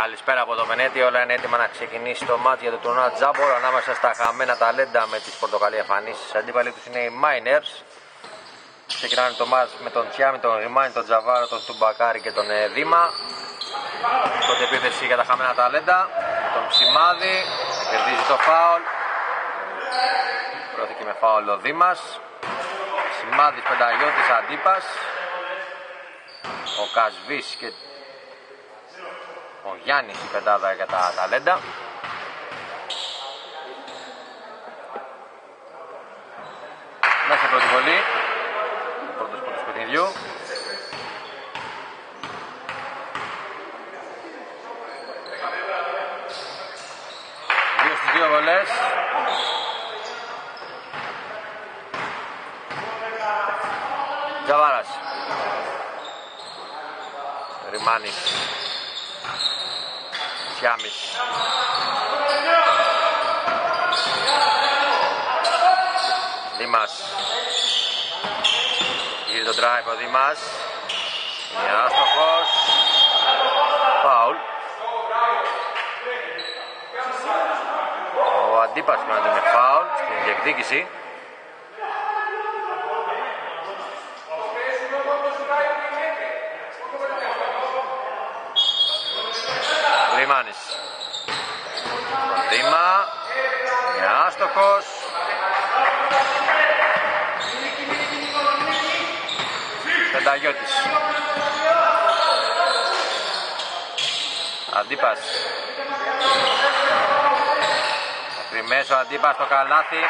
Καλησπέρα από το Βενέτι, όλα είναι έτοιμα να ξεκινήσει το μάτι για το τουρνουά Τζάμπορ ανάμεσα στα χαμένα ταλέντα με τις πορτοκαλί εμφανίσεις. Αντίπαλοι τους είναι οι Miners. Ξεκινάνε το μάτς με τον Τσιάμι, τον Ριμάνι, τον Τζαβάρο, τον Τουμπακάρη και τον ε, Δήμα. Τότε επίθεση για τα χαμένα ταλέντα. Τον Ψημάδη, κερδίζει το φάουλ. Πρόθηκε με φάουλ ο Δήμας. Ψημάδης, Πενταγιώτης, Αντίπας. Ο Κασβής και ο Γιάννης η πεντάδα για τα ταλέντα. Μέσα πρώτη βολή. Ο πρώτος πόντος του παιχνιδιού. Δύο στις δύο βολές. Τζαβάρας. Ρημάνης. Τσιάμις. Δήμας. Γύρει το drive ο Δήμας. Είναι άστοχος. Φάουλ. Ο Αντίπας πρέπει με φάουλ στην διεκδίκηση. Ρημάνης. Δήμα. Είναι άστοχος. Πενταγιώτης. Αντίπας. Μέσα ο Αντίπας το καλάθι.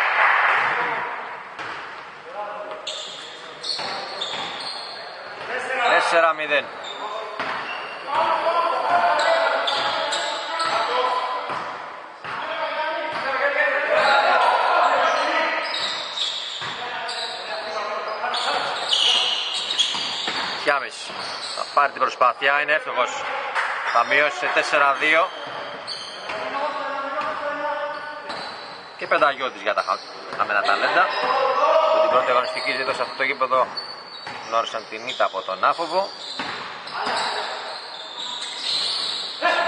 Τέσσερα μηδέν. Χιάμις θα πάρει την προσπάθεια, είναι εύστοχος. Θα μειώσει σε 4-2. Και πενταγιώτης για τα χαμένα ταλέντα. Που την πρώτη αγωνιστική ζήτω σε αυτό το γήπεδο γνώρισαν την ήττα από τον Άφοβο.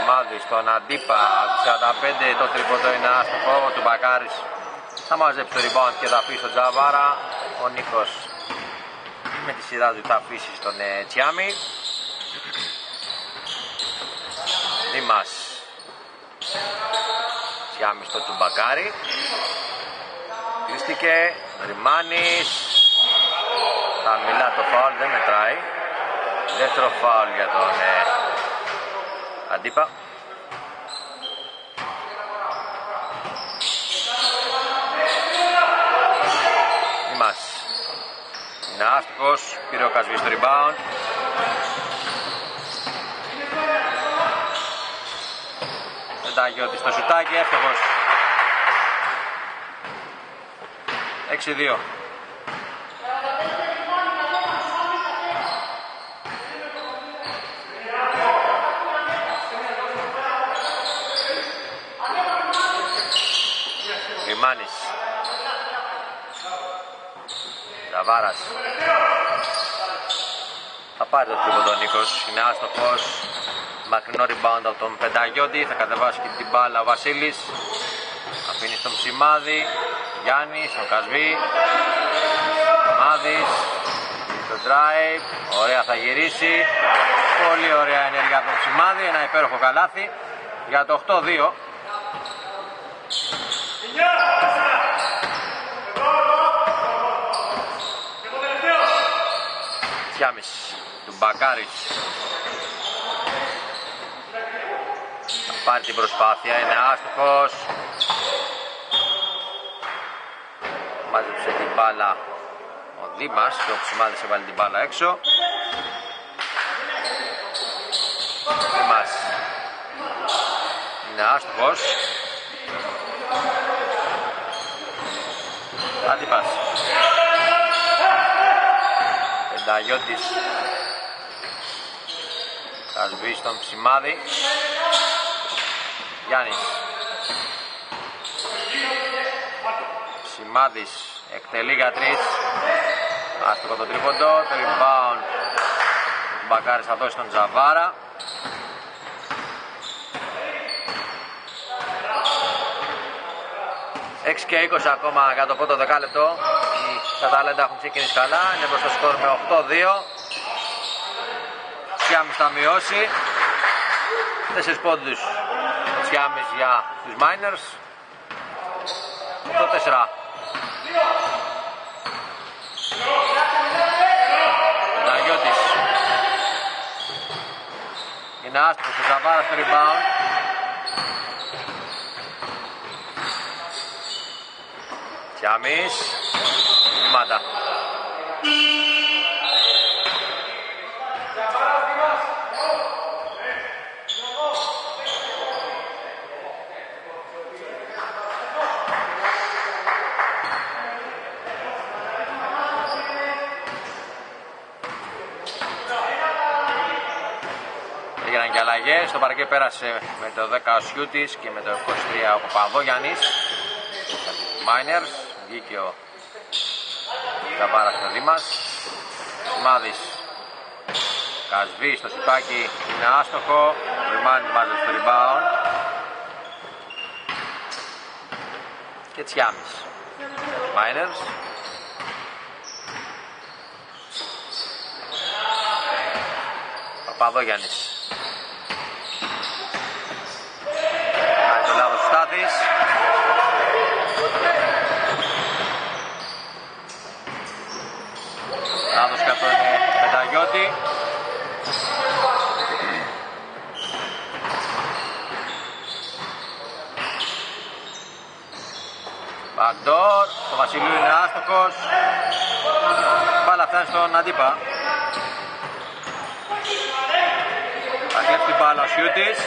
Μάδι στον Αντίπα, 45 το τρίποντο είναι άστοχο, του Μπακάρης θα μαζέψει το rebound και θα αφήσει τον Τζαβάρα. Ο Νίκος με τη σειρά του θα αφήσει στον ε, Τσιάμι. Δήμας. Τσιάμι στο Τσουμπακάρι. Κλείστηκε. Ρημάνης. Θα μιλά το φάουλ, δεν μετράει. Δεύτερο φάουλ για τον ε, Αντίπα. Δήμας. Είναι άστοχος, πήρε ο Κασβής το rebound. Πενταγιώτης στο σουτάκι, εύστοχος. 6-2. Ρημάνης. Ζαβάρας. Θα πάρει το τρίποντο ο Νίκος. Είναι άστοχος. Μακρινό rebound από τον Πενταγιώτη. Θα κατεβάσει και την μπάλα ο Βασίλης. Αφήνει στον Ψημάδη. Γιάννης, τον Κασβή. Μάδης. Το drive. Ωραία θα γυρίσει. Πολύ ωραία ενέργεια από τον Ψημάδη. Ένα υπέροχο καλάθι. Για το 8-2. Τσιάμις, του Μπακάρης. Θα πάρει την προσπάθεια, είναι άστοχος. Μάζεψε την μπάλα ο Δήμας και ο Ψημάδης έβαλε την μπάλα έξω. Δήμας είναι άστοχος. Αντίπας. Πενταγιώτης θα σβήσει στον Ψημάδη Γιάννης. Σημάδης εκτελεί για τρει. Άστοχο το τρίποντο, το rebound. Ο Μπακάρης θα δώσει τον Τζαβάρα. Έξι και 20 ακόμα για το πρώτο δεκάλεπτο. Οι κατάλληλα έχουν ξεκινήσει καλά. Είναι προς το σκορ με 8-2. Σιάμις θα μειώσει. Τέσσερις πόντους Τσιάμις για τους Miners. 8-4. Ναγιώτης. Είναι άστρος ο Ζαβάρας στο rebound. Τσιάμις. Βήματα. Έγιναν και αλλαγές. Στο παρκέ πέρασε με το 10 ο Σιούτης και με το 23 ο Παπαδόγιαννης. Miners. Βγήκε ο Ζαβάρας στο Δήμας. Σημάδης. Κασβή στο σουτάκι είναι άστοχο. Ριμάνης μάζε στο rebound. Και Τσιάμις. Miners. Παπαδόγιαννης. Κάνει το λάθος του Στάθης. Λάθος και αυτό είναι Πενταγιώτη. Μπαντόρ, το Βασιλείου είναι άστοχος. Μπάλα φτάνει στον αντίπα. Θα κλέψει την μπάλα ο Σιούτης.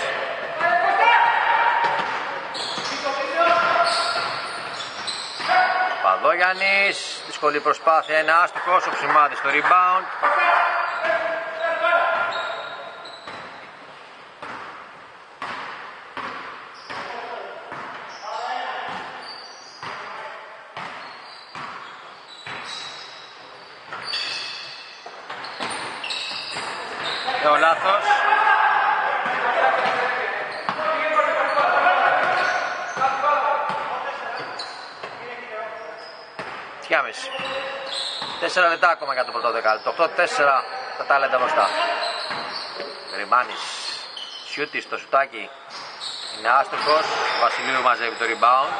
Παδόγιαννης, δύσκολη προσπάθεια, είναι άστοχος, ο Ψημάδης στο rebound. Το λάθος. Τιάμις. Τέσσερα λεπτά ακόμα για το πρώτο δεκάλεπτο. 8-4 τα τάλεντα μπροστά. Ριμάνης. Σιούτης στο σουτάκι. Είναι άστοχος. Ο Βασιλείου μαζεύει το rebound.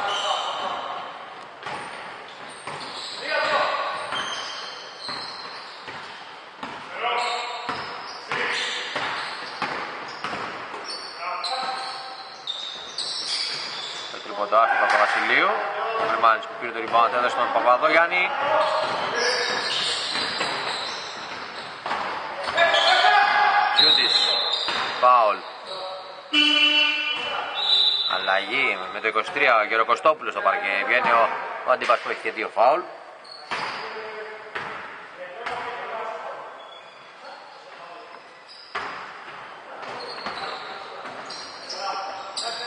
Το τρίποντο άστοχο από Βασιλείου. Ο Ριμάνης που πήρε το rebound έδωσε τον Παπαδόγιαννη. Σιούτης. Φάουλ. Αλλαγή με το 23 ο Γεροκοστόπουλος στο παρκέ. Βγαίνει ο, ο αντίπας που έχει και δύο φάουλ.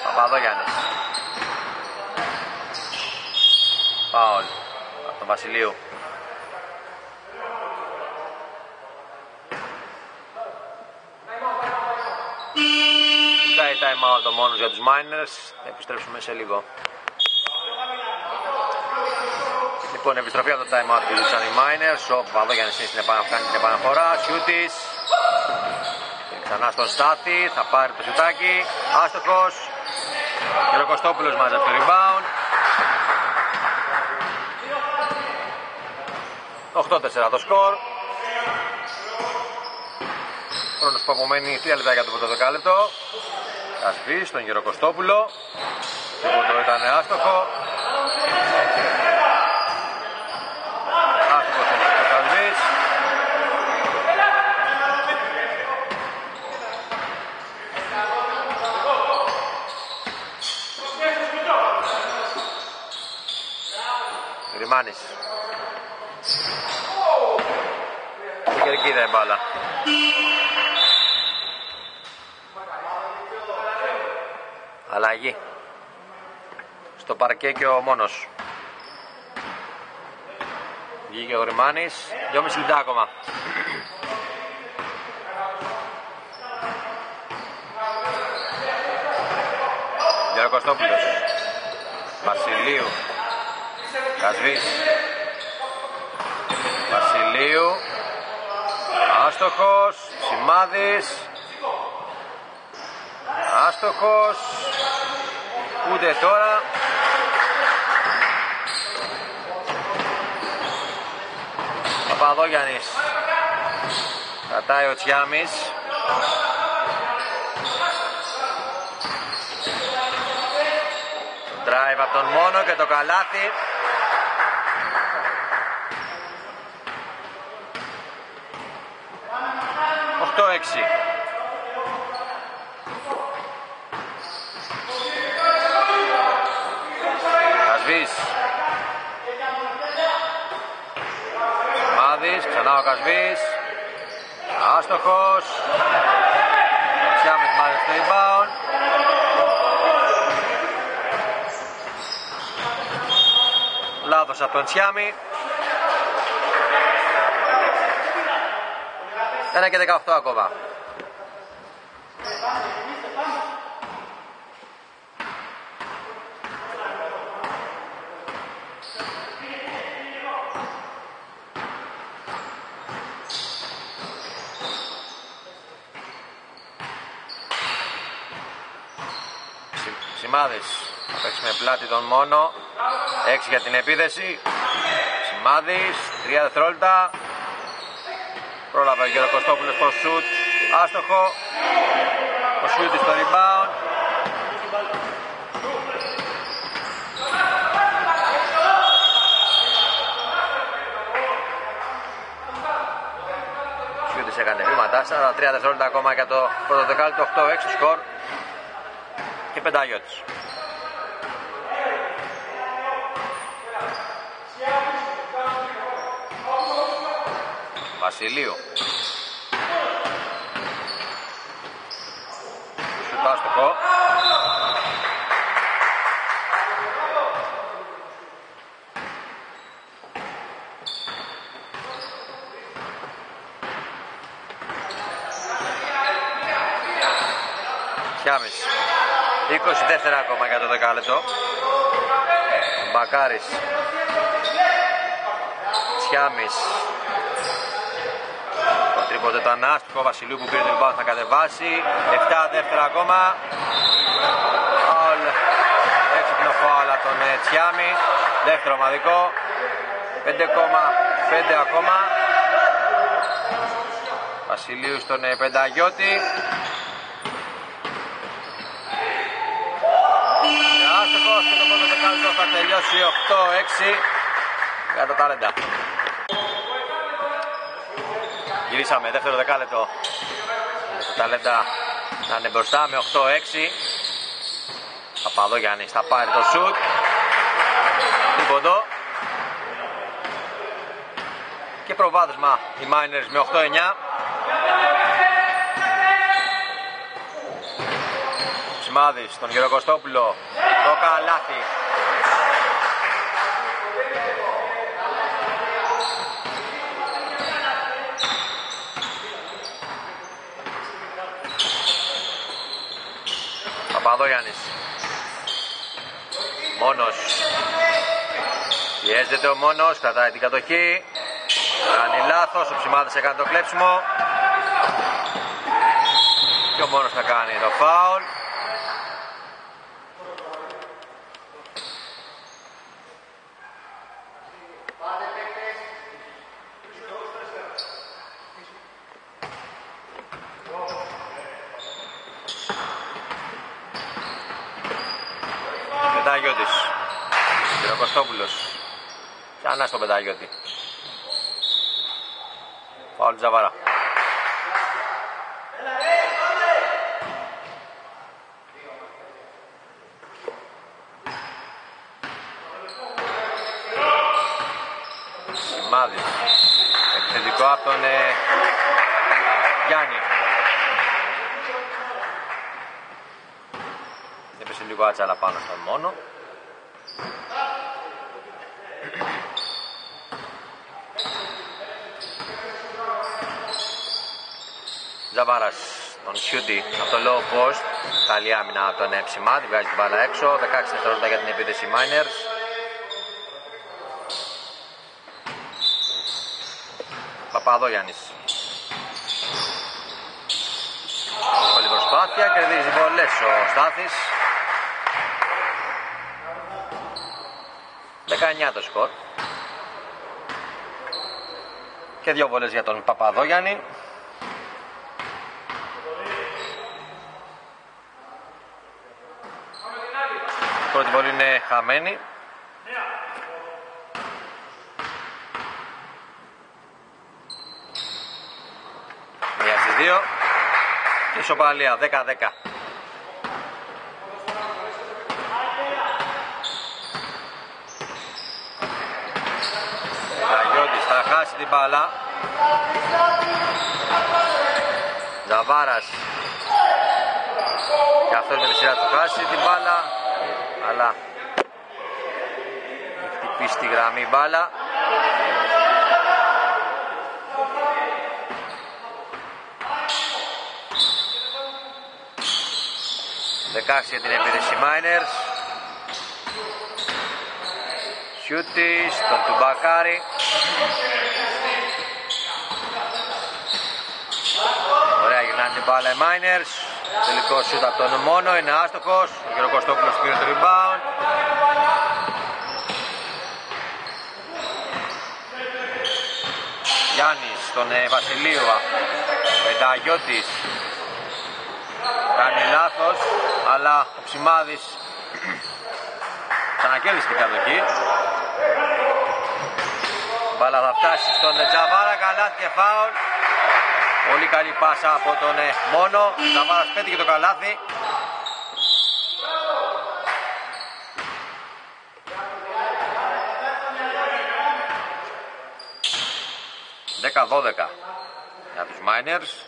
Παπαδόγιαννης. Φάουλ από τον Βασιλείου. Ζητάει time out το μόνος για τους Miners. Θα επιστρέψουμε σε λίγο. Λοιπόν, επιστροφή από το time out που ζήτησαν οι Miners. Ο Παπαδόγιαννης είναι στην επανα- κάνει την επαναφορά. Σιούτης. Και Ξανά στον Στάθη. Θα πάρει το σιουτάκι. Άστοχος. Γεροκοστόπουλος μαζεύει το rebound. 8-4 το σκορ. Χρόνος που απομένει 3 λεπτά για το πρώτο δεκάλεπτο. Κασβή στον Γεροκοστόπουλο. Το ήταν άστοχο. Άστοχος ο Κασβής. Ρημάνης. Στην κερκίδα η μπάλα. Αλλαγή. Στο παρκέ και ο μόνος. Βγήκε ο Ρημάνης. 2,5 λεπτά ακόμα. Γιώργο Κωστόπουλος. Βασιλείου. Κασβής. Βασιλείου. Άστοχος. Σημάδης. Άστοχος. Ούτε τώρα. Παπαδόγιαννης. Κρατάει ο Τσιάμις. Drive από τον μόνο και το καλάθι. Οχτώ έξι. Κασβής. Μάδης, ξανά ο Κασβής. Άστοχος. Τσιάμις μάδης στο rebound. Λάθος από τον Τσιάμι. 1 και 18 ακόμα. Σημάδης θα παίξει με πλάτη τον μόνο. 6 για την επίθεση. Σημάδης 3 δευτερόλεπτα Πρόλαβε ο Γιώργος Κωστόπουλος στο σουτ. Άστοχο. Ο σουτ στο rebound. Σιούτης έκανε βήματα. 43 δευτερόλεπτα ακόμα για το πρώτο δεκάλεπτο. 8-6 σκορ. Και πενταγιώτης. Βασιλείου. Σουτά στο χώ. Χιάμις. 24 ακόμα για το δεκάλεπτο. Μπακάρης. Τσιάμις. Το τρίποντο ήταν άστοχο. Βασιλείου που πήρε το λιμπάο θα κατεβάσει. 7 δεύτερα ακόμα. Φάουλ. Έξυπνο φάουλ από τον ε, Τσιάμι. Δεύτερο ομαδικό. 5,5 ακόμα. Βασιλείου στον ε, Πενταγιώτη. Άστοχος και το πρώτο δεκάλεπτο θα τελειώσει 8-6 για το τάλεντα. Γυρίσαμε δεύτερο δεκάλεπτο. Το ταλέντα να είναι μπροστά με 8-6. Παπαδόγιαννης θα πάρει το σουτ. Τρίποντο. Και προβάδισμα οι Miners με 8-9. Σημάδης στον Γιώργο Κωστόπουλο. Το καλάθι. Παπαδόγιαννης. Μόνος. Πιέζεται ο Μόνος, κρατάει την κατοχή. Κάνει λάθος, ο Ψημάδης έκανε το κλέψιμο. Και ο Μόνος θα κάνει το φάουλ. Πενταγιώτης. Κυροκοστόπουλος. Ξανά στον Πενταγιώτη. Φάουλ Τζαβάρα. Σημάδης. Επιθετικό από τον ε, Γιάννη. Έπεσε λίγο άτσαλα πάνω στον μόνο. Τζαβάρας τον Χιούντι από το low post. Καλή άμυνα από τον Εψιμά. Τη βγάζει την μπάλα έξω. 16 δευτερόλεπτα για την επίθεση Miners. Παπαδόγιαννης. Πολύ προσπάθεια. Κερδίζει πολλές ο Στάθης. 19 το σκορ. Και δύο βολές για τον Παπαδόγιαννη. Πρώτη βολή είναι χαμένη. Μία στις δύο. Και ισοπαλία 10-10. Αγιώτης θα χάσει την μπάλα. Ζαβάρας. Και αυτός με τη σειρά του χάσει την μπάλα. Αλλά έχει χτυπήσει τη γραμμή μπάλα. Δεκάξι για την επίδεση Miners. Σιούτης, τον Τουμπακάρη. Ωραία γυρνάνε την μπάλα οι Miners. Τελικός σιούτ από τον μόνο, είναι άστοχος. Ο κ. Κωστόπουλος πήρε το rebound. Γιάννης, τον ε, Βασιλείου, Πενταγιώτης, κάνει λάθος, αλλά ο Ψημάδης ξανακέρδισε την κατοχή. Μπάλα θα φτάσει στον Τζαβάρα, καλάθι και φάουλ. Πολύ καλή πάσα από τον ε, Μόνο. Τζαβάρας πέτυχε το καλάθι. Δέκα δώδεκα για τους Miners.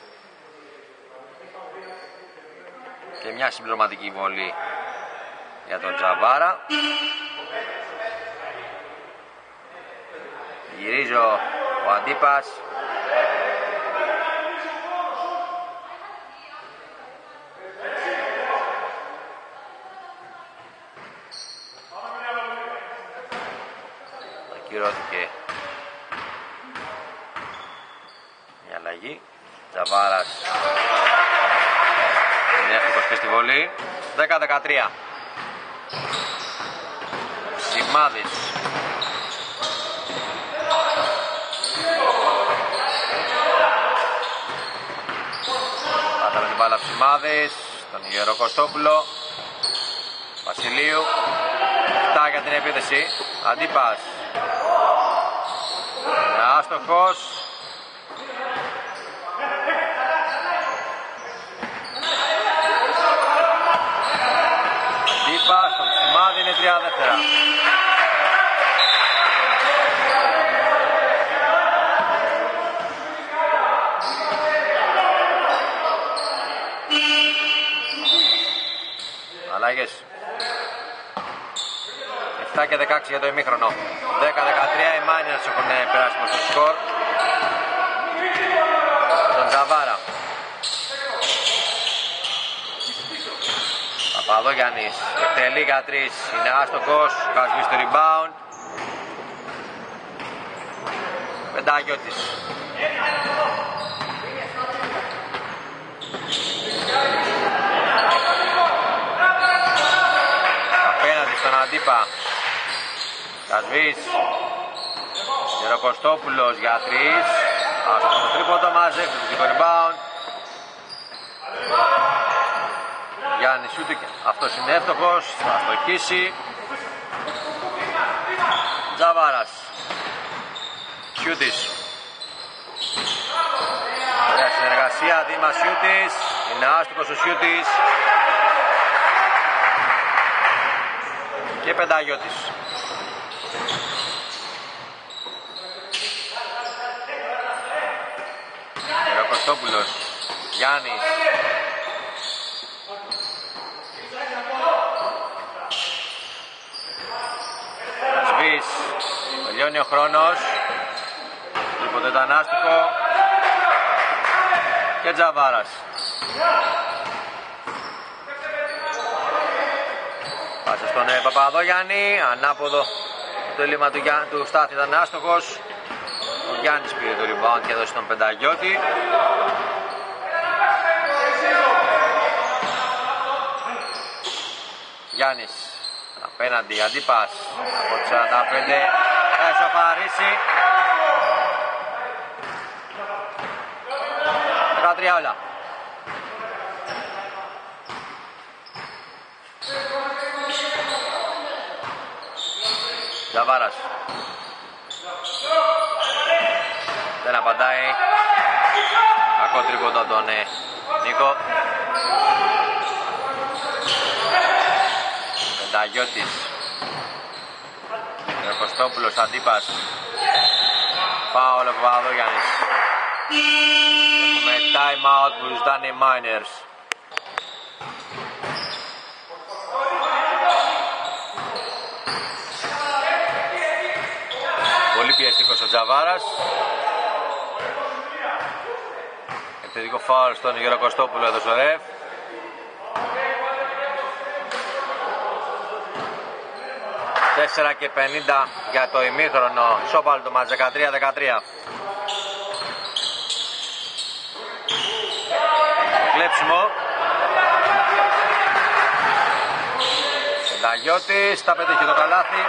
Και μια συμπληρωματική βολή για τον Τζαβάρα. Γυρίζω ο Αντίπας. Ακυρώθηκε αλλαγή. Τζαβάρας είναι εύκολος και στη βολή. 10-13. Σημάδης. Πάτα με την μπάλα Σημάδης. Τον Γερο Κωστόπουλο. Βασιλείου. Φτά για την επίθεση. Αντίπας. Άστοχος. Αντίπα στον Σημάδη είναι τρία δεύτερα. Αλλαγές. 7 και 16 για το ημίχρονο. 10-13 οι Miners έχουν περάσει προς το σκορ. Τον Ζαβάρα. Παπαδόγιαννης εκτελεί για τρεις, είναι άστοχος, χασβεί στο rebound. Πεντάγιώτης. Απέναντι στον Αντίπα. Κασβής. Γεροκοστόπουλος για τρεις. Άστοχο το τρίποντο μαζεύει το rebound. Γιάννης Σούτικ, αυτός είναι εύστοχος, θα στοχίσει. Τζαβάρας. Σιούτης. Ωραία συνεργασία, Δήμα Σιούτης. Είναι άστοχος ο Σιούτης. Και Πενταγιώτης. Κωστόπουλος. Γιάννης. Τελειώνει ο χρόνος. Τίποτε ήταν άστοχο. Και Τζαβάρας. Πάσε στον ε, Παπαδόγιαννη. Ανάποδο το λίμα του, Γιά- του Στάθη ήταν άστοχος. Ο Γιάννης πήρε το rebound και έδωσε τον Πενταγιώτη. Γιάννης απέναντι, αντίπας από 45 θα ισοφαρίσει 13 όλα. Τζαβάρας. Δεν απαντάει. Κακό τρίποντο τον ε, Νίκο. Πενταγιώτης Κωστόπουλος αντίπας. Πάολο Παπαδόγιαννης Έχουμε time out που τους δάνε οι Miners. Πολύ πιεστικός ο Τζαβάρας. Επιθετικό φάουλ στον Γιώργο Κωστόπουλο εδώ στο ρεφ 4 και 50 για το ημίχρονο. Σόπαλτο μας 13-13. Κλέψιμο. Σενταγιώτης, τα πετύχει το καλάθι.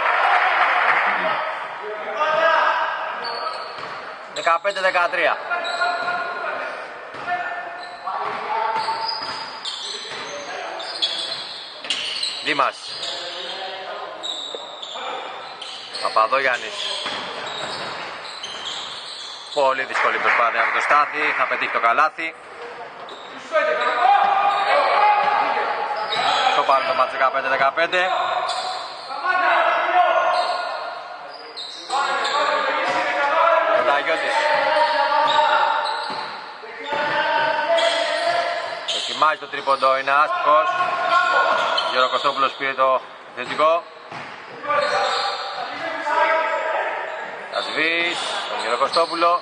15-13. Δήμας. Παπαδόγιαννης. Πολύ δύσκολη προσπάθεια από το Στάθη, θα πετύχει το καλάθι. Στο πάρει το μάτς 15-15. Ταγιώτης. Δοκιμάζει το τρίποντο, είναι άστοχος. Γιώργο Κωστόπουλος πήρε το θετικό. Κασβής, τον κύριο Κωστόπουλο.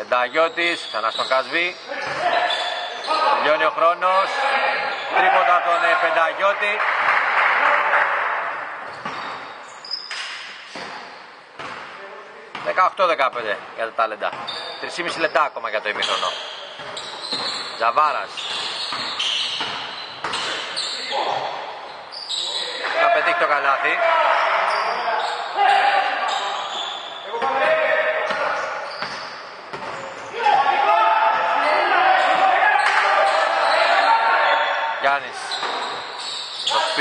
Ενταγιώτης, ξανά στον Κασβή. Τελειώνει ο χρόνος. Τρίποτα τον ε, Πενταγιώτη. Δεκαοχτώ 15 για τα τάλεντα. 3,5 λεπτά ακόμα για το ημίχρονο. Ζαβάρας. Θα πετύχει το καλάθι. Γιάννης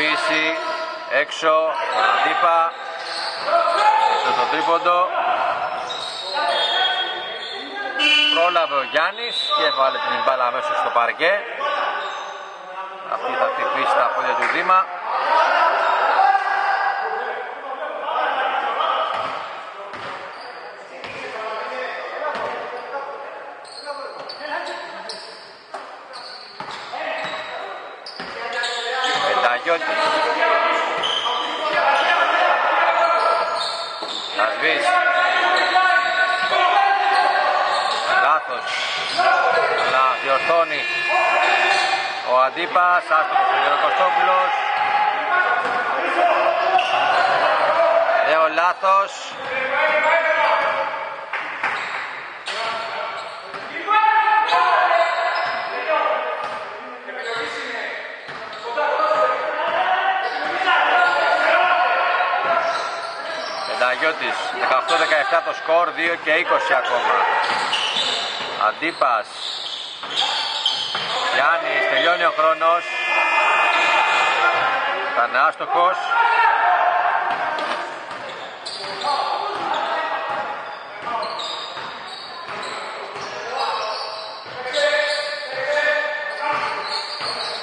Προσπίση έξω αντίπα στο το τρίποντο. Πρόλαβε ο Γιάννης και έβαλε την μπάλα αμέσως στο παρκέ. Αυτή θα χτυπήσει τα πόδια του Δήμα Πενταγιώτης Κασβής Λάθος. Αλλά διορθώνει ο Αντίπας Άστοχος ο Γεροκοστόπουλος Λέω λάθος Πενταγιώτης 18-17 το σκορ 2 και 20 ακόμα. Αντίπας. Γιάννης τελειώνει ο χρόνος. Ήταν άστοχος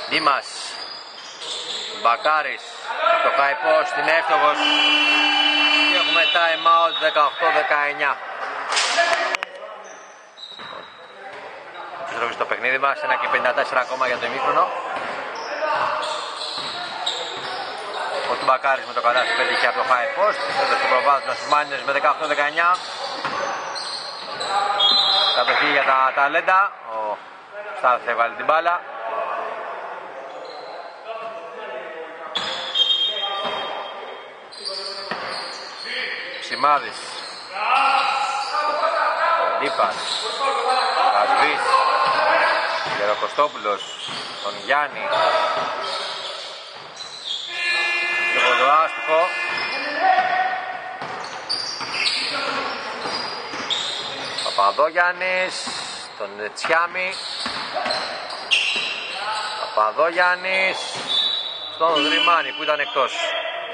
Δήμας. Μπακάρης. Το καϊπό στην έφτωγος και έχουμε time out 18-19 Επιστροφή στο παιχνίδι μας, 1 και 54 ακόμα για το ημίχρονο. Ο Τουμπακάρης με το κατάστημα πέτυχε από το high post. Έδωσε το προβάδισμα στους Μάνινες με 18-19 Κατοχή για τα ταλέντα ο Στάθος έβαλε την μπάλα Σημάδης Αντίπας. Κασβής. Γεροκοστόπουλος. Τον Γιάννη. το άστοχο. Παπαδόγιαννης. Τον Τσιάμι. Παπαδόγιαννης. Στον Γρημάνη που ήταν εκτός.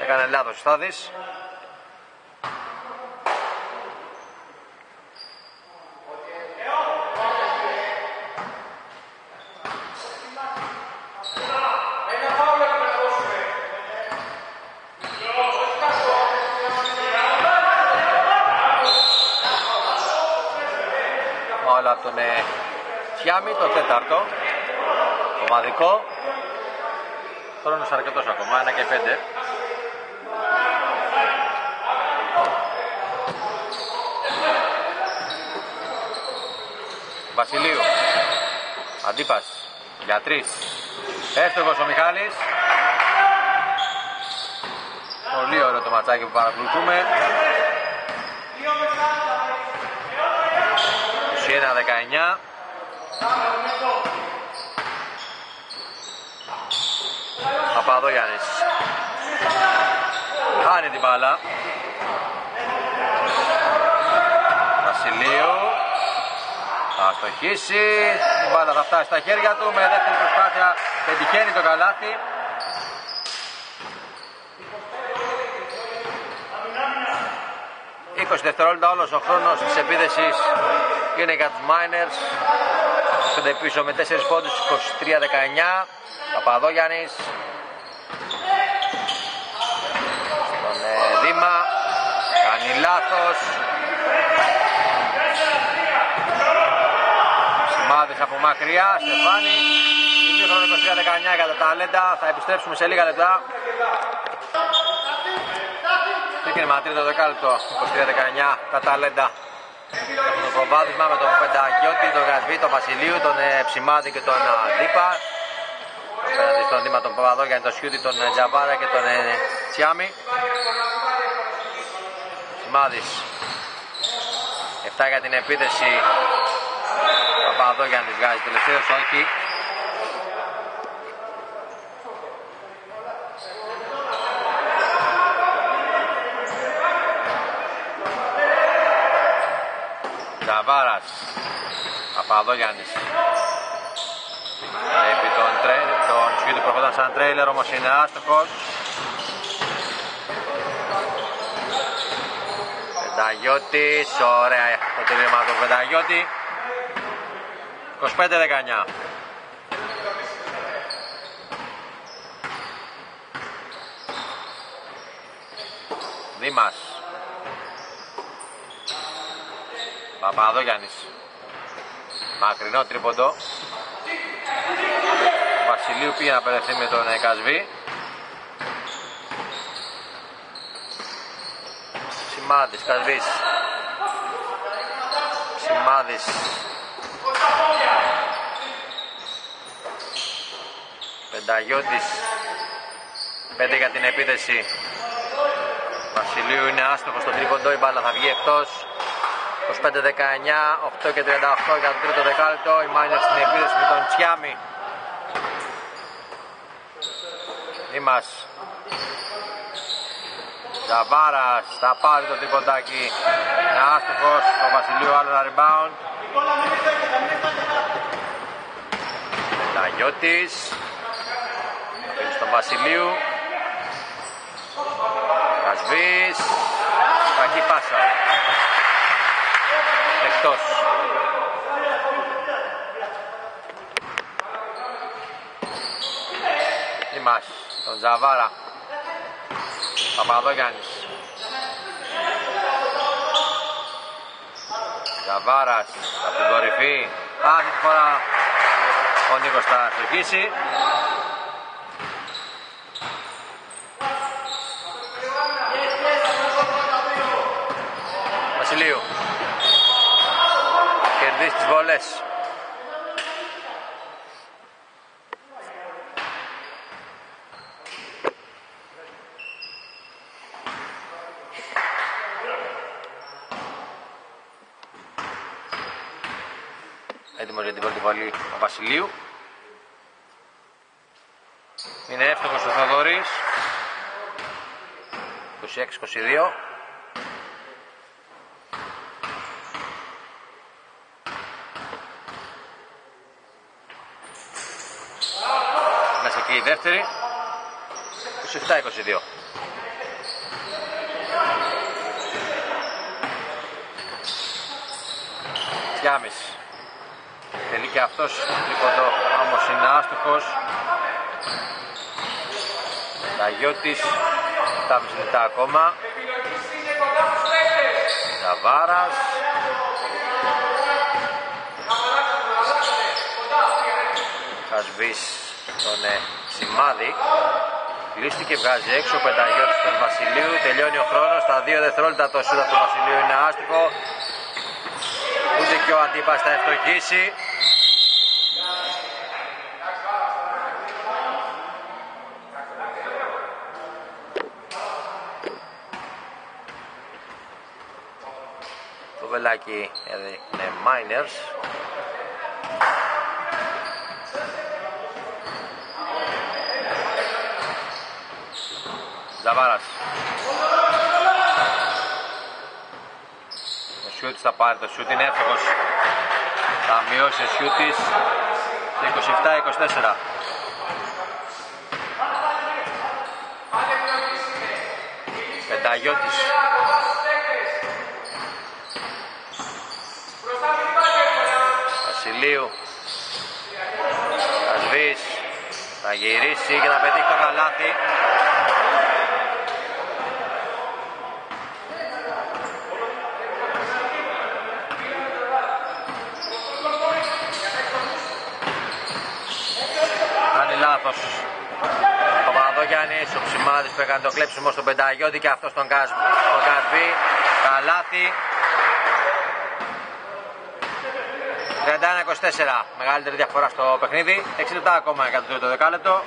Έκανε λάθος ο Στάδης. Όλα από τον Τσιάμι, το τέταρτο. Ομαδικό. Χρόνος αρκετός ακόμα, 1 και 5. Βασιλείου. Αντίπας. Για τρεις. Έστοχος ο Μιχάλης. Πολύ ωραίο το ματσάκι που παρακολουθούμε. 21-19. Παπαδόγιαννης. Χάνει την μπάλα. Βασιλείου. Θα στοχίσει. Η μπάλα θα φτάσει στα χέρια του. Με δεύτερη προσπάθεια πετυχαίνει το καλάθι. ...20 δευτερόλεπτα όλος ο χρόνος της επίδεσης είναι για τους Miners. Έρχονται πίσω με 4 πόντους 23-19. Παπαδόγιαννης. Στον ε, Δήμα. Κάνει λάθος. Σημάδες από μακριά. Στεφάνη. Ημίχρονο 23-19 για τα ταλέντα. Θα επιστρέψουμε σε λίγα λεπτά. Ξεκίνημα τρίτο δεκάλεπτο. 23-19 τα ταλέντα. Έχουμε το προβάδισμα με τον Πενταγιώτη, τον Γασβή, τον Βασιλείου, τον ε, Ψημάδη και τον Δίπα. Απέναντι στον Δήμα τον Παπαδόγιαννη, τον Σιούτη, τον ε, Τζαβάρα και τον ε, Τσιάμι. Ψημάδης. 7 για την επίθεση. Παπαδόγιαννης βγάζει τελευταίος, όχι. Τζαβάρας Παπαδόγιαννης Βλέπει τον, τρέ, τον σκύτου προχωρά σαν τρέιλερ όμως είναι άστοχος. Πενταγιώτης, ωραία το τελείωμα του Πενταγιώτη. 25-19 Δήμας Παπαδόγιαννης Μακρινό τρίποντο. Βασιλείου πήγε να περαθεί με τον Κασβή Σημάδης, Κασβής Σημάδης. Πενταγιώτης. 5 για την επίθεση. Βασιλείου είναι άστοχος στο τρίποντο, η μπάλα θα βγει εκτός 25-19, 8 και 38 για το τρίτο δεκάλεπτο. Η Μάινερ στην επίδεση με τον Τσιάμι. Είμαστε. Ζαβάρας θα πάρει το τριποντάκι. Είναι άστοχος. Ο Βασιλείου άλλο ένα rebound. Ταγιώτης. Αφήνει στον Βασιλείου. Κασβής. Κακή πάσα εκτός. Είμαστε τον Τζαβάρα. Παπαδόγιαννης. Τζαβάρας από την κορυφή. Αυτή τη φορά ο Νίκος θα στοχίσει. Βασιλείου κερδίσει τις βολές. Έτοιμος για την πρώτη βολή ο Βασιλείου. Είναι εύστοχος ο Θοδωρής. 26-22. Μέσα και η δεύτερη. 27-22. Τσιάμις. Θέλει και αυτός τρίποντο, όμως είναι άστοχος. Ταγιώτης, 7,5 λεπτά ακόμα. Ζαβάρας. Χασβής τον ε, Σημάδη. Λύστηκε, βγάζει έξω ο Πενταγιώτης τον Βασιλείου. Τελειώνει ο χρόνος. Στα δύο δευτερόλεπτα το σούτα του Βασιλείου είναι άστοχο. Ούτε και ο αντίπας θα ευτοχίσει. Το βελάκι είναι miners. Ζαβάρας. Ο Σιούτης θα πάρει το σιούτ, είναι εύστοχος. Θα μειώσει ο Σιούτης σε 27-24. Πενταγιώτης. Βασιλείου. Θα σβήσει. Θα γυρίσει και θα πετύχει το καλάθι. Κάνει λάθος. Ο Παπαδογιάννης, ο Ψημάδης που έκανε το κλέψιμο στον Πενταγιώτη και αυτός στον Κασβή. Καλάθι. 31-24. Μεγαλύτερη διαφορά στο παιχνίδι. 6 λεπτά ακόμα για το τρίτο δεκάλεπτο.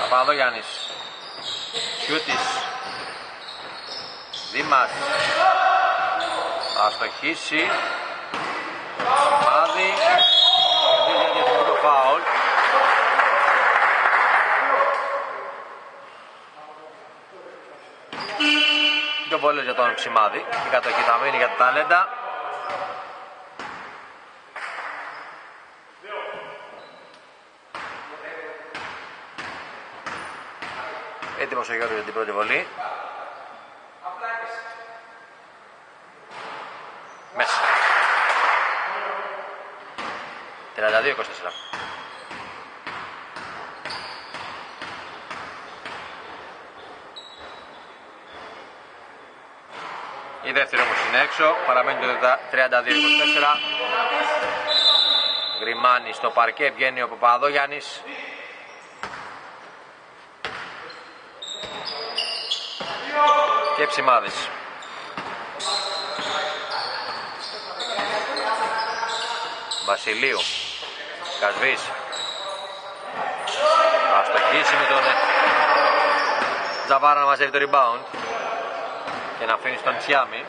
Παπαδογιάννης. Σιούτης. Δήμας. Θα αστοχίσει. Σημάδι. Δεν το φάουλ. Δύο βόλες για τον Ψημάδη. Η κατοχή θα μείνει για τα ταλέντα. Έτοιμος ο Γιώργος για την πρώτη βολή. Μέσα. 32-24. Η δεύτερη όμως είναι έξω, παραμένει το 32-24. Γκριμάνι στο παρκέ, βγαίνει ο Παπαδόγιαννης. Και Ψημάδης. Βασιλείου. Κασβής. Θα αστοχίσει με τον Ζαβάρα να μαζεύει το rebound και να αφήνεις στον Τσιάμι.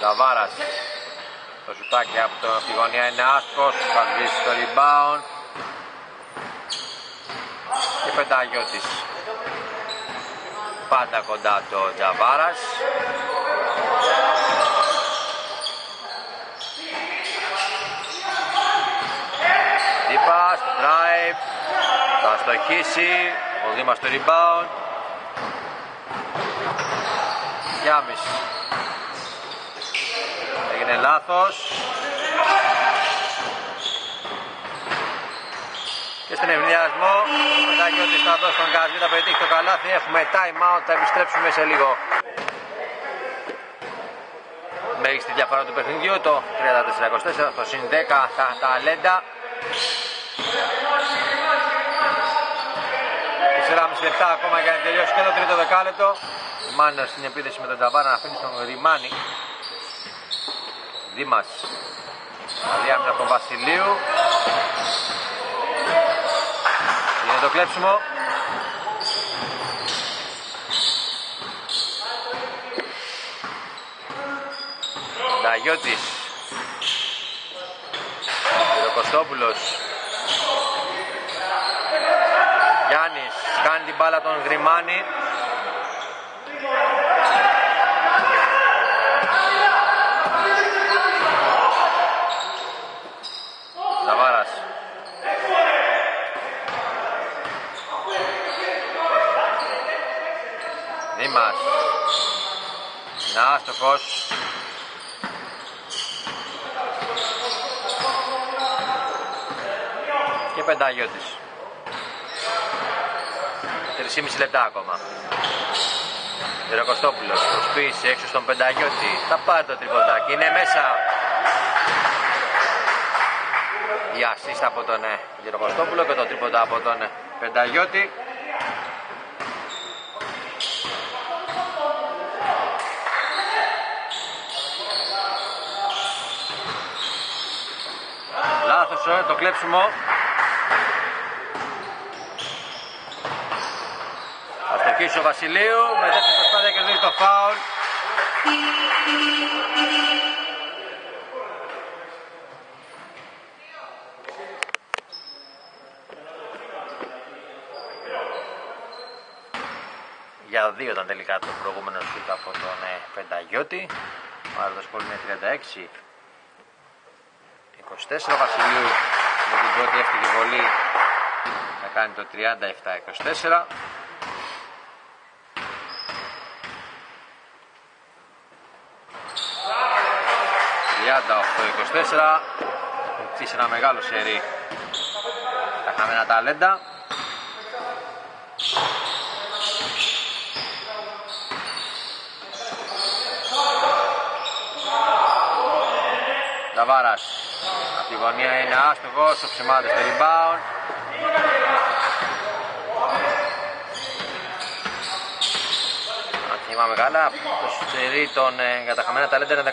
Ζαβάρας. Το σουτάκι από, το, από τη γωνία είναι άστοχος. Θα σβήσει το rebound. Και Πενταγιώτης. Πάντα κοντά το Τζαβάρας. Δίπα στο drive. Θα στοχίσει. Ο Δήμας στο rebound. Γιάμις. Έγινε λάθος. Και στον ευνηδιασμό, ο Τάκιώτης θα δώσει τον Καζί, θα πετύχει το καλάθι. Έχουμε time out, θα επιστρέψουμε σε λίγο. Μέγιστη διαφορά του παιχνιδιού, το 34-24, το συν 10 τα ταλέντα. 4,5 λεπτά ακόμα για να τελειώσει και το τρίτο δεκάλεπτο. Μάνερ στην επίθεση με τον Τζαβάρα να αφήνει στον Ριμάνι. Δήμας. Αδιάμυνα από τον Βασιλείου. το κλέψιμο. Νταγιώτης. Κωστόπουλος. Γιάννης κάνει την μπάλα τον Γρημάνη. Ζαβάρας. Δήμας. Είναι άστοχος. Και πενταγιώτης. 3,5 λεπτά ακόμα. Γεροκοστόπουλος προσπίησε έξω στον πενταγιώτη. Θα πάρει το τριποντάκι. Είναι μέσα. Η assist από τον ε, Γεροκοστόπουλο και το τρίποτα από τον ε, Πενταγιώτη. Λάθος ε, το κλέψιμο. Αστοχής ο Βασιλείου με δεύτερη προσπάθεια κερδίζει το φάουλ. Για δύο ήταν τελικά το προηγούμενο σουτ από τον ε, Πενταγιώτη. Ο άλλος σκορ είναι 36. 24 ο Βασιλείου με την πρώτη εύκολη βολή θα κάνει το 37-24. ...38-24... ...χτίσει ένα μεγάλο σερί... ...τα χαμένα ταλέντα... Ζαβάρας από τη γωνία είναι άστοχος, ο Ψημάτος στο rebound. Αν θυμάμαι καλά, το σουτσερί των ε, για τα χαμένα ταλέντα είναι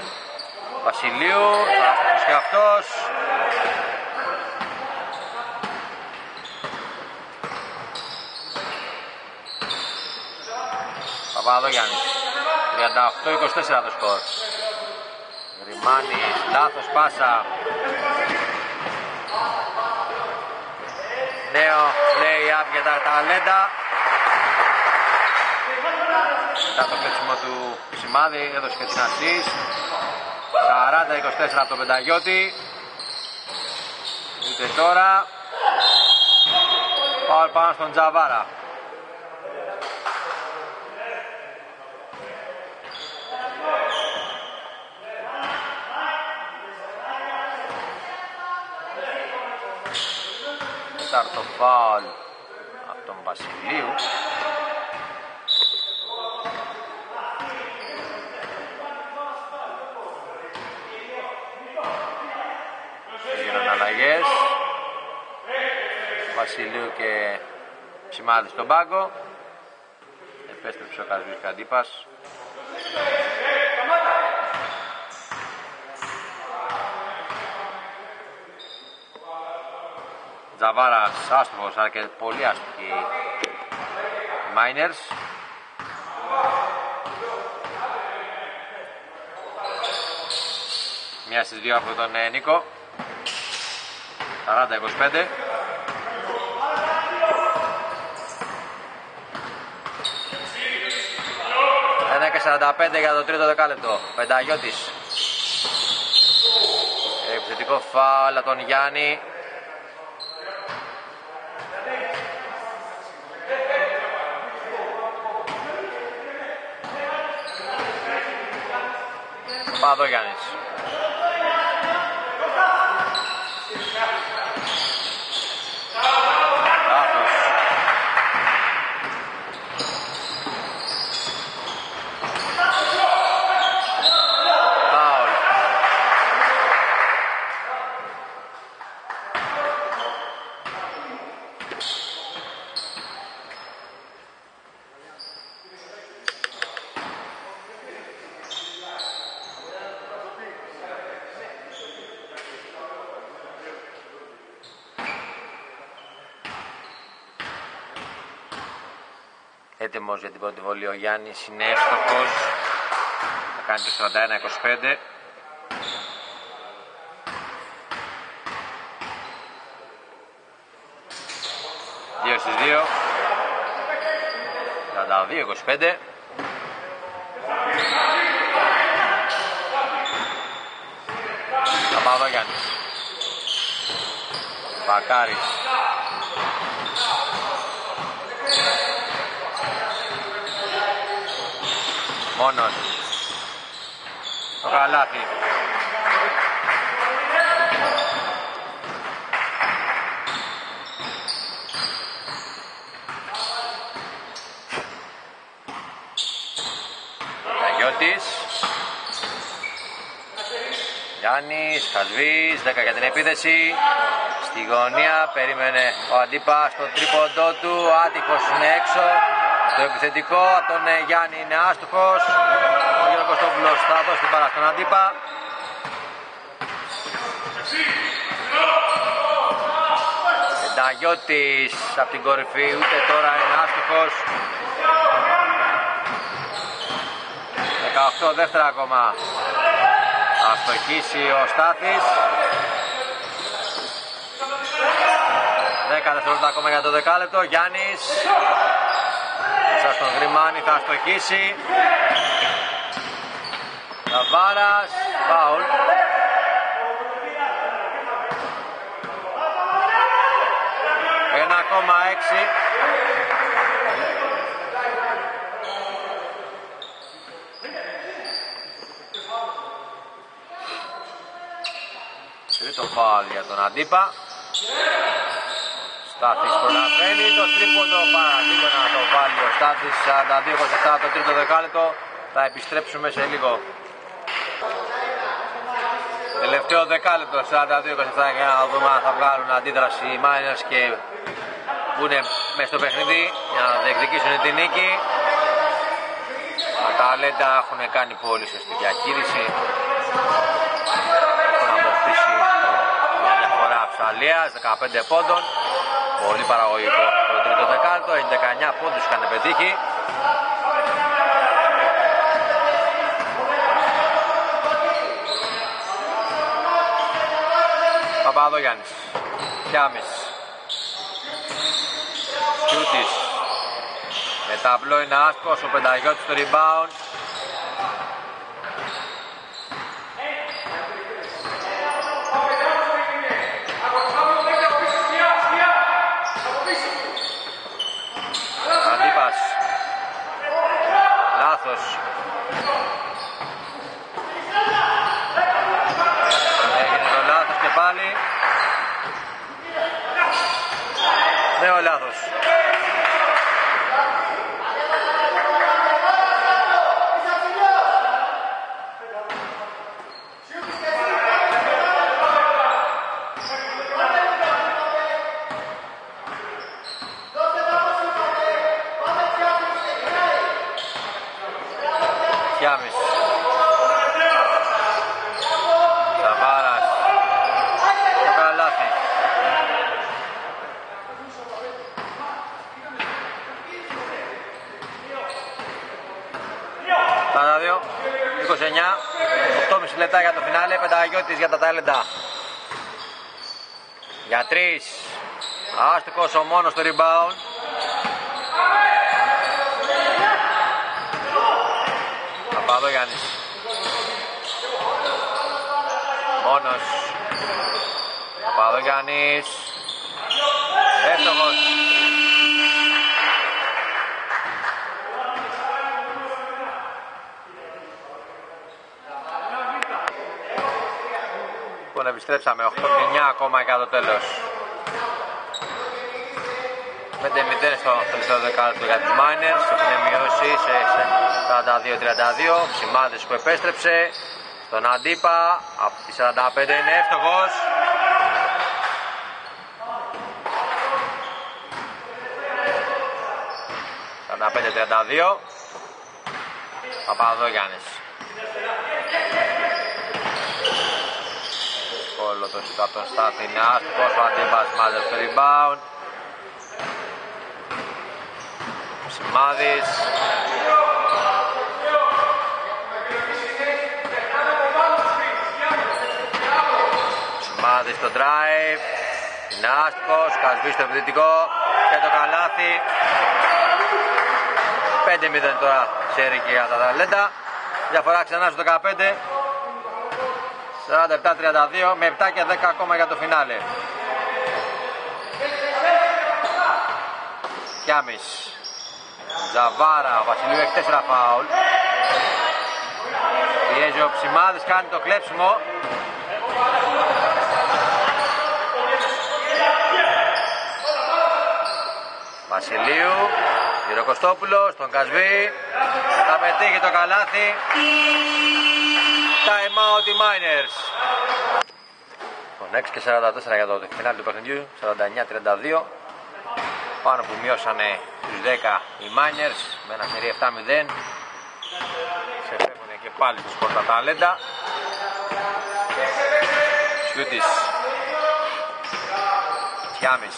13-0. Βασιλείου, άστοχος και αυτός. Παπαδογιάννης, 38-24 το σκορ. Ρημάνης, λάθος πάσα. Νέο λέει up για τα ταλέντα. Μετά το κλέψιμο του Σημάδη έδωσε και την ασής. 40-24 από τον Πενταγιώτη. Ούτε τώρα. Πάω πάνω στον Τζαβάρα. τέταρτο φάουλ από τον Βασιλείου. Έγιναν αλλαγές. Βασιλείου και Ψημάδη στον πάγκο. Επέστρεψε ο Κασβής Καντύπας. Τζαβάρας άστοχος αλλά και πολύ άστοχοι Miners. Μια στις δύο από τον ε, Νίκο. 40-25. 45 για το τρίτο δεκάλεπτο. Πενταγιώτης. Επιθετικό φάουλ τον Γιάννη. Παδογιάννης. Λάθος. Φάουλ. Έτοιμος για την πρώτη βολή ο Γιάννης είναι εύστοχος. Θα κάνει το 41-25. 2 στις 2. 42-25. Παπαδογιάννης. Μπακάρης. Μόνος. Το καλάθι. Αγιώτης. Γιάννης, Χασβής, 10 για την επίθεση. Στη γωνία περίμενε ο Αντίπα στο τρίποντό του. Άτυχος είναι έξω. Το επιθετικό από τον ε, Γιάννη είναι άστοχος. Ο Γιώργος Κωστόπουλος θα δώσει την παρά στον Αντίπα. Ενταγιώτης από την κορυφή ούτε τώρα είναι άστοχος. 18 δεύτερα ακόμα. Αστοχήσει ο Στάθης. 10 δευτερόλεπτα ακόμα για το δεκάλεπτο. Γιάννης. Μέσα στον Γρημάνη θα αστοχήσει. Ταβάρας. Φάουλ. Ένα ακόμα έξι. Τρίτο φάουλ για τον Αντίπα. Στάθης προλαβαίνει το τρίποντο παραλίγο να το βάλει ο Στάθης 42-27 το τρίτο δεκάλεπτο. Θα επιστρέψουμε σε λίγο. Τελευταίο δεκάλεπτο 42-27 για να δούμε αν θα βγάλουν αντίδραση οι Miners και μπουν μέσα στο παιχνίδι για να διεκδικήσουν την νίκη. Τα ταλέντα έχουν κάνει πολύ σωστή διαχείριση. Έχουν αποκτήσει μια διαφορά ψαλίας 15 πόντων. Πολύ παραγωγικό το τρίτο δεκάλεπτο, 19 πόντους είχαν πετύχει. Παπαδογιάννης, Κιάμις, Κιούτης, με ταμπλό είναι άσκος, ο Πενταγιώτης στο rebound. Αντίπας. Λάθος. Έγινε το λάθος και πάλι. Νέο λάθος. Κιάμις. Σαβάρας. Το καλάθι. Τα δύο. 29. 8,5 λεπτά για το φινάλε. Πενταγιώτης για τα τάλεντα. Για τρεις. Άστοχος ο μόνος στο rebound. Παπαδογιάννης. Μόνος. Παπαδογιάννης. Εύστοχος. Λοιπόν, επιστρέψαμε 8 και 9 ακόμα για το τέλος. 5-0 στο τελευταίο δεκάλεπτο για τους Miners, έχουν μειώσει σε 42-32, Σημάδες που επέστρεψε, στον Αντίπα, από τη 45 είναι εύστοχος. «45-32» Παπαδογιάννης Όλο το σούτ από τον Στάθη είναι άστοχος, ο Αντίπας μάζεψε το rebound Σημάδης. Σημάδης στο drive. Είναι άστοχος, Κασβής στο επιθετικό και το καλάθι. 5-0 τώρα ξέρει και για τα ταλέντα. Διαφορά ξανά στο 15. 47-32 με 7 και 10 ακόμα για το φινάλε. Κιάμις. Ζαβάρα, ο Βασιλείου έχει 4 φάουλ. Πιέζει ο Ψημάδης, κάνει το κλέψιμο. Βασιλείου, Γυροκοστόπουλος, τον Κασβή, θα πετύχει το καλάθι. Time out οι Miners. Λοιπόν, 6 και 44 για το φινάλι του παιχνιδιού, 49-32. Πάνω που μειώσανε τους 10 οι Miners με ένα σερί 7-0. Ξεφεύγουν και πάλι τους πόρτα ταλέντα. Σιούτης. Τιάμις.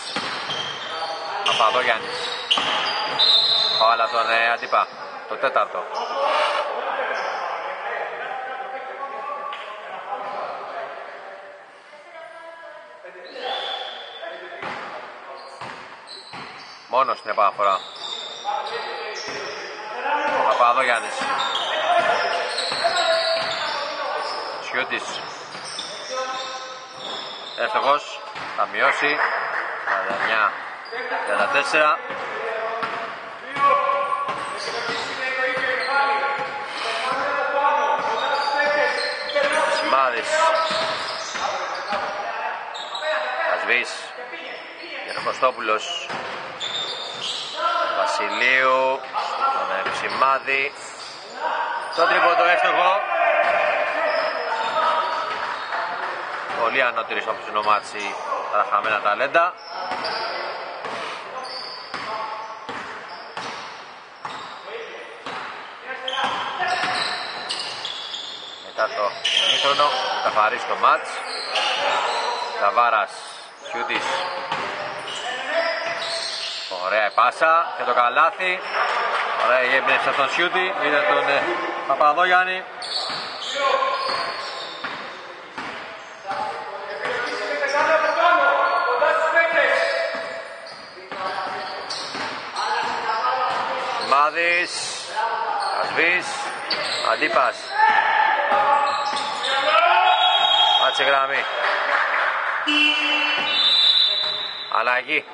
Παπαδόγιαννης. Πάλα τον ε, αντίπα. Το τέταρτο. Μόνος στην επαναφορά. Παπαδόγιαννης. Σιούτης. Εύστοχος. Θα μειώσει. 49. 34. Σημάδης. Κασβής. Γεροκοστόπουλος. Βασιλείου. Τον Σημάδη. Το τρίποντο εύστοχο. Πολύ ανώτερης στο ψινό μάτσι τα χαμένα ταλέντα. Μετά το ημίχρονο καθαρίσει το μάτς. Ζαβάρας, Χιούτης. Ωραία η πάσα και το καλάθι. Ωραία η έμπνευση από τον Σιούτη. Είδε τον ε, Παπαδόγιαννη. Μάδης, Ασβής, Αντίπας. Άτσε γραμμή. Αλλαγή.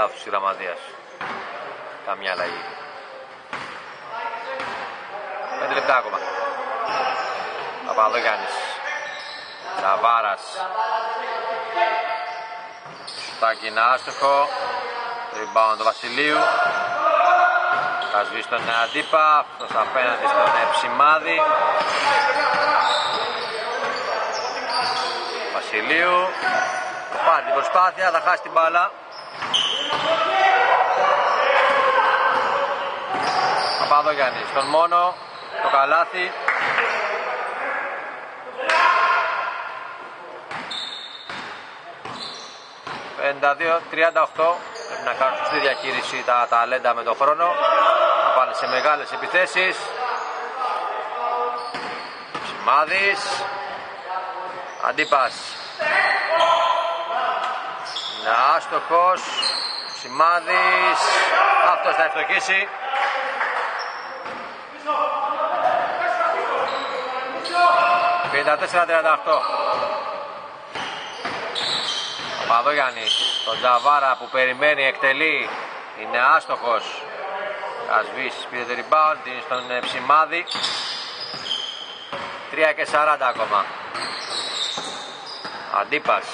Λάθος η γραμματείας. Καμιά αλλαγή. Πέντε λεπτά ακόμα. Παπαδογιάννης. Σαβάρας. Σουτάκι είναι άστοχο. Rebound του Βασιλείου. Θα σβήσει τον αντίπα. Αυτός απέναντι στον Εψημάδη. Βασιλείου. Πάρει την προσπάθεια, θα χάσει την μπάλα. Παπαδογιάννης στον μόνο, το καλάθι. ...52-38... ...πρέπει να κάνουν σωστή διαχείριση τα ταλέντα με τον χρόνο... ...να πάνε σε μεγάλες επιθέσεις... Σημάδης... ...Αντίπας... ...είναι άστοχος... ...Σημάδης... ...αυτός θα ευστοχίσει... ...54-38... Παπαδόγιαννη, τον Τζαβάρα που περιμένει, εκτελεί, είναι άστοχος. Κασβής πήρε το rebound, είναι στον ε, Ψημάδη. 3 και 40 ακόμα. Αντίπας.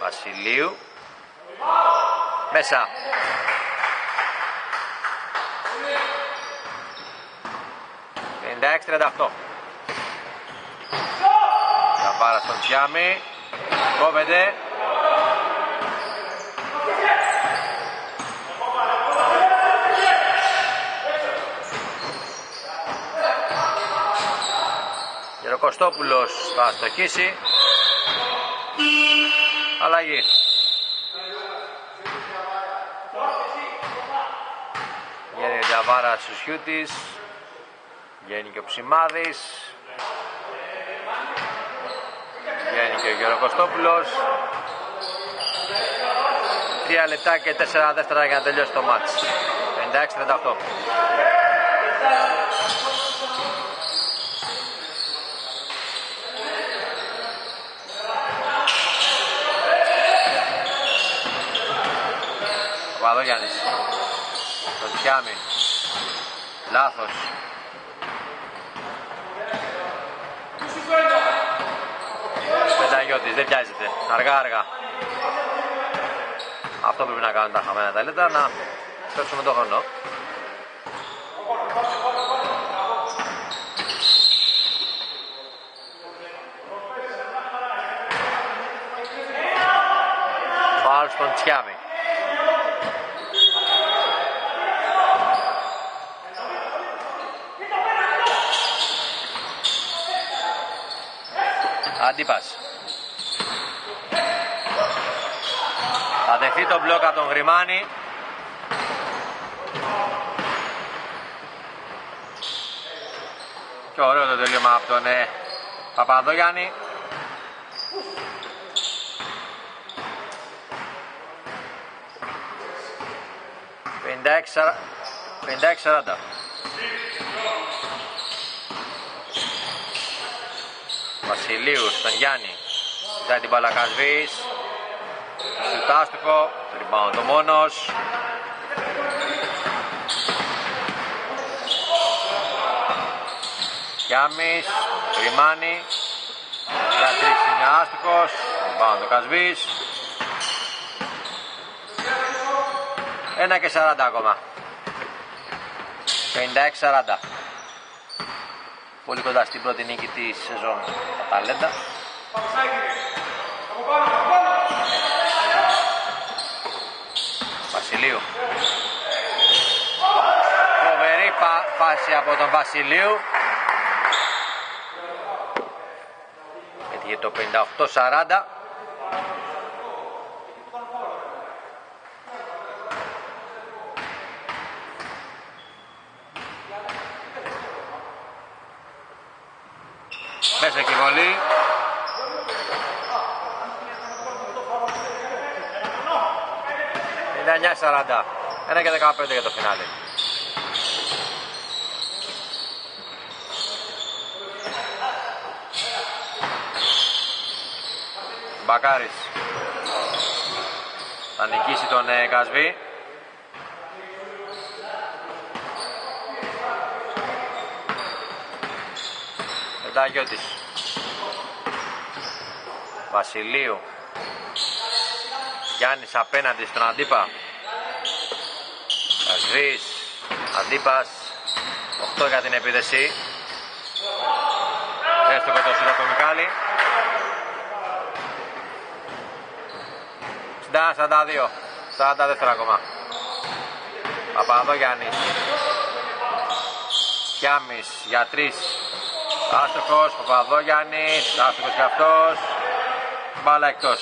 Βασιλείου. Μέσα. Εντάξει 38. Τζαβάρα στον Τσιάμι. Κόβεται. Γεροκοστόπουλος θα αστοχίσει. Αλλαγή. Βγαίνει ο Τζαβάρας στους Χιούτης. Βγαίνει και ο Ψημάδης. Βγαίνει και ο Γιώργος Κωστόπουλος. Τρία λεπτά και τέσσερα δεύτερα για να τελειώσει το μάτς. 56-38. Παπαδόγιαννης. Τον Τιάμι. Λάθος. Πενταγιώτης, δεν πιάζεται. Αργά αργά. Αυτό πρέπει να κάνουν τα χαμένα τα λεπτά, να πέψουμε τον χρόνο. Φάουλ στον Τσιάμι. Αντίπας. Θα δεχθεί τον μπλοκ από τον Γρημάνη. Και ωραίο το τελείωμα από τον ε, Παπαδόγιαννη. Πενήντα 40 Βασιλείου στον Γιάννη. Ζάει την Παλακασβής. Σουτ άστοχο. Rebound το μόνος. Γιάμις. Ρημάνι. Για τρεις είναι άστοχος. Rebound το Κασβής. Ένα και 40 ακόμα. 56-40 πολύ κοντά στην πρώτη νίκη της σεζόν τα ταλέντα. Βασιλείου. Φοβερή φάση από τον Βασιλείου. Έτυχε το 58-40. Μέσα και βολή. Είναι 9-40. 1 και 15 για το φινάλι. Μπακάρης θα νικήσει τον ε, Κασβή. Πενταγιώτης Βασιλείου Γιάννης απέναντι στον Αντίπα Κασβής Αντίπας 8 για την επίδεση Έστω και το σούτα του Μικάλη 60-42 42 ακόμα. Παπαδόγιαννης Κιάμις για 3 Άστοχος, Παπαδόγιαννης, άστοχος και αυτός. Μπάλα εκτός.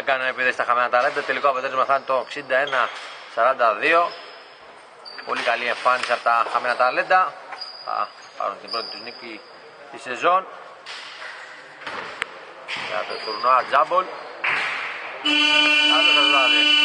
Δεν κάνω επειδή στα χαμένα ταλέντα. Τελικό αποτέλεσμα θα είναι το 61-42. Πολύ καλή εμφάνιση από τα χαμένα ταλέντα θα πάρουν την πρώτη τους νίκη τη σεζόν για το τουρνουά Τζάμπολ. Καλό σας βράδυ.